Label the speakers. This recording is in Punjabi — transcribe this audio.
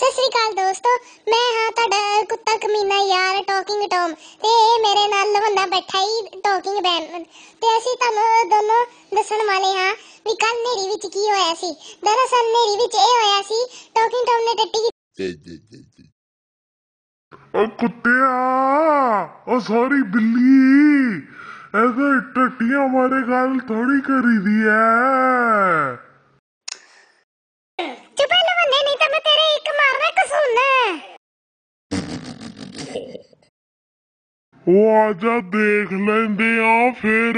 Speaker 1: ਸਤਿ ਸ੍ਰੀ ਅਕਾਲ ਦੋਸਤੋ ਮੈਂ ਹਾਂ ਤੁਹਾਡਾ ਕੁੱਤਾ ਕਮੀਨਾ ਯਾਰ ਟਾਕਿੰਗ ਟੌਮ ਤੇ ਇਹ ਮੇਰੇ ਨਾਲ ਲਵੰਦਾ ਬੈਠਾ ਹੀ ਟਾਕਿੰਗ ਬੈਨ ਤੇ ਅਸੀਂ ਤੁਹਾਨੂੰ ਦੋਨੋਂ ਦੱਸਣ ਵਾਲੇ ਹਾਂ ਵੀ ਕੱਲ ਨੇਰੀ ਵਿੱਚ ਕੀ ਹੋਇਆ ਸੀ। ਦਰਅਸਲ ਨੇਰੀ ਵਿੱਚ ਇਹ ਹੋਇਆ ਸੀ ਟਾਕਿੰਗ ਟੌਮ ਨੇ ਟੱਟੀ
Speaker 2: ਓ ਕੁੱਤਿਆ ਓ ਸੌਰੀ ਬਿੱਲੀ। ਇਹਦੇ ਟੱਟੀਆਂ ਮਾਰੇ ਗੱਲ ਥੋੜੀ ਕਰੀਦੀ ਐ। वो आजा देख लेंगे फिर।